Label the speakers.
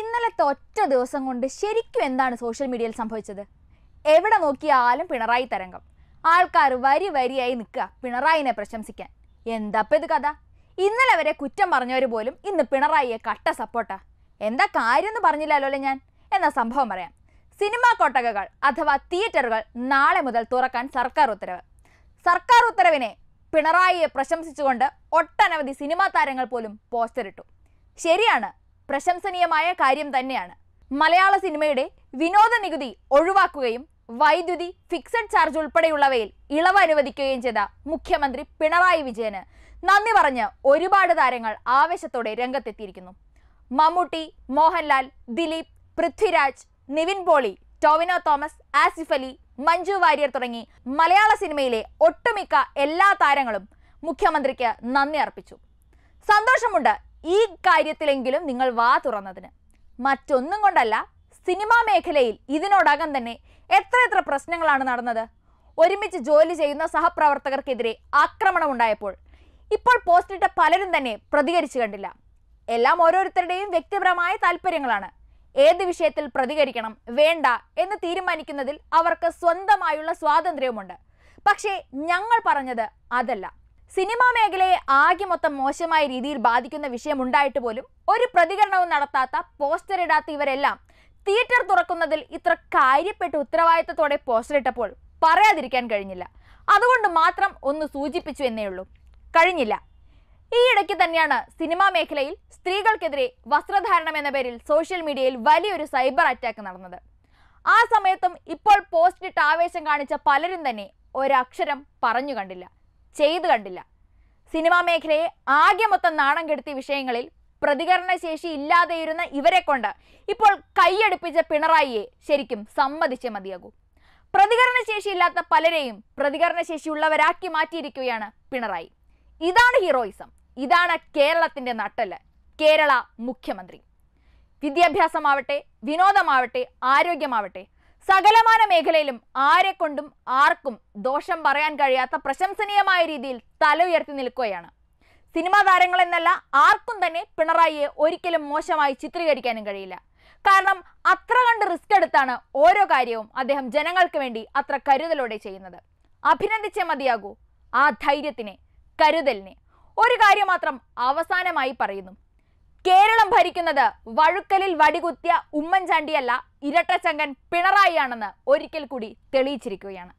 Speaker 1: ഇന്നലത്തെ ഒറ്റ ദിവസം കൊണ്ട് ശരിക്കും എന്താണ് സോഷ്യൽ മീഡിയയിൽ സംഭവിച്ചത്? എവിടെ നോക്കിയാലും പിണറായി തരംഗം. ആൾക്കാർ വരി വരിയായി നിൽക്കുക പിണറായിനെ പ്രശംസിക്കാൻ. എന്താപ്പ ഇത് കഥ? ഇന്നലെ വരെ കുറ്റം പറഞ്ഞവർ പോലും ഇന്ന് പിണറായിയെ കട്ട സപ്പോർട്ടാ എന്താ കാര്യം എന്ന് പറഞ്ഞില്ലല്ലോ ഞാൻ? എന്ന സംഭവം പറയാം. സിനിമാ കൊട്ടകകൾ അഥവാ തിയേറ്ററുകൾ നാളെ മുതൽ തുറക്കാൻ സർക്കാർ ഉത്തരവ്. സർക്കാർ ഉത്തരവിനെ പിണറായിയെ പ്രശംസിച്ചുകൊണ്ട് ഒട്ടനവധി സിനിമാ താരങ്ങൾ പോലും പോസ്റ്റർ ഇട്ടു. ശരിയാണ് പ്രശംസനീയമായ കാര്യം തന്നെയാണ്. മലയാള സിനിമയുടെ വിനോദ നികുതി ഒഴിവാക്കുകയും വൈദ്യുതി ഫിക്സഡ് ചാർജ് ഉൾപ്പെടെയുള്ളവയിൽ ഇളവ് അനുവദിക്കുകയും ചെയ്ത മുഖ്യമന്ത്രി പിണറായി വിജയന് നന്ദി പറഞ്ഞ് ഒരുപാട് താരങ്ങൾ ആവേശത്തോടെ രംഗത്തെത്തിയിരിക്കുന്നു. മമ്മൂട്ടി മോഹൻലാൽ ദിലീപ് പൃഥ്വിരാജ് നിവിൻ പോളി ടോവിനോ തോമസ് ആസിഫ് അലി മഞ്ജു വാര്യർ തുടങ്ങി മലയാള സിനിമയിലെ ഒട്ടുമിക്ക എല്ലാ താരങ്ങളും മുഖ്യമന്ത്രിക്ക് നന്ദി അർപ്പിച്ചു. സന്തോഷമുണ്ട് ഈ കാര്യത്തിലെങ്കിലും നിങ്ങൾ വാ തുറന്നതിന്. മറ്റൊന്നും കൊണ്ടല്ല സിനിമാ മേഖലയിൽ ഇതിനോടകം തന്നെ എത്ര എത്ര പ്രശ്നങ്ങളാണ് നടന്നത്. ഒരുമിച്ച് ജോലി ചെയ്യുന്ന സഹപ്രവർത്തകർക്കെതിരെ ആക്രമണം ഉണ്ടായപ്പോൾ ഇപ്പോൾ പോസ്റ്റിട്ട പലരും തന്നെ പ്രതികരിച്ചു കണ്ടില്ല. എല്ലാം ഓരോരുത്തരുടെയും വ്യക്തിപരമായ താല്പര്യങ്ങളാണ്. ഏത് വിഷയത്തിൽ പ്രതികരിക്കണം വേണ്ട എന്ന് തീരുമാനിക്കുന്നതിൽ അവർക്ക് സ്വന്തമായുള്ള സ്വാതന്ത്ര്യവുമുണ്ട്. പക്ഷേ ഞങ്ങൾ പറഞ്ഞത് അതല്ല. സിനിമാ മേഖലയെ ആകെ മൊത്തം മോശമായ രീതിയിൽ ബാധിക്കുന്ന വിഷയമുണ്ടായിട്ട് പോലും ഒരു പ്രതികരണവും നടത്താത്ത പോസ്റ്റർ ഇടാത്ത ഇവരെല്ലാം തിയേറ്റർ തുറക്കുന്നതിൽ ഇത്ര കാര്യപ്പെട്ട് ഉത്തരവാദിത്തത്തോടെ പോസ്റ്റർ ഇട്ടപ്പോൾ പറയാതിരിക്കാൻ കഴിഞ്ഞില്ല. അതുകൊണ്ട് മാത്രം ഒന്ന് സൂചിപ്പിച്ചു എന്നേ ഉള്ളൂ. കഴിഞ്ഞില്ല. ഈ ഇടയ്ക്ക് തന്നെയാണ് സിനിമാ മേഖലയിൽ സ്ത്രീകൾക്കെതിരെ വസ്ത്രധാരണം എന്ന പേരിൽ സോഷ്യൽ മീഡിയയിൽ വലിയൊരു സൈബർ അറ്റാക്ക് നടന്നത്. ആ സമയത്തും ഇപ്പോൾ പോസ്റ്റ് ഇട്ട് ആവേശം കാണിച്ച പലരും തന്നെ ഒരക്ഷരം പറഞ്ഞു കണ്ടില്ല. ചെയ്തു കണ്ടില്ല. സിനിമാ മേഖലയെ ആകെ മൊത്തം നാണം കെടുത്തിയ വിഷയങ്ങളിൽ പ്രതികരണശേഷി ഇല്ലാതെയിരുന്ന ഇവരെ കൊണ്ട് ഇപ്പോൾ കൈയടുപ്പിച്ച പിണറായിയെ ശരിക്കും സമ്മതിച്ചേ മതിയാകൂ. പ്രതികരണശേഷി ഇല്ലാത്ത പലരെയും പ്രതികരണശേഷിയുള്ളവരാക്കി മാറ്റിയിരിക്കുകയാണ് പിണറായി. ഇതാണ് ഹീറോയിസം. ഇതാണ് കേരളത്തിന്റെ നട്ടൽ കേരള മുഖ്യമന്ത്രി. വിദ്യാഭ്യാസമാവട്ടെ വിനോദമാവട്ടെ ആരോഗ്യമാവട്ടെ സകലമാന മേഖലയിലും ആരെ കൊണ്ടും ആർക്കും ദോഷം പറയാൻ കഴിയാത്ത പ്രശംസനീയമായ രീതിയിൽ തല ഉയർത്തി നിൽക്കുകയാണ്. സിനിമാ താരങ്ങൾ എന്നല്ല ആർക്കും തന്നെ പിണറായിയെ ഒരിക്കലും മോശമായി ചിത്രീകരിക്കാനും കഴിയില്ല. കാരണം അത്ര കണ്ട് റിസ്ക് എടുത്താണ് ഓരോ കാര്യവും അദ്ദേഹം ജനങ്ങൾക്ക് വേണ്ടി അത്ര കരുതലോടെ ചെയ്യുന്നത്. അഭിനന്ദിച്ചേ മതിയാകൂ ആ ധൈര്യത്തിനെ കരുതലിനെ. ഒരു കാര്യം മാത്രം അവസാനമായി പറയുന്നു. കേരളം ഭരിക്കുന്നത് വഴുക്കലിൽ വടികുത്തിയ ഉമ്മൻചാണ്ടിയല്ല ഇരട്ടച്ചങ്കൻ പിണറായിയാണെന്ന് ഒരിക്കൽ കൂടി തെളിയിച്ചിരിക്കുകയാണ്.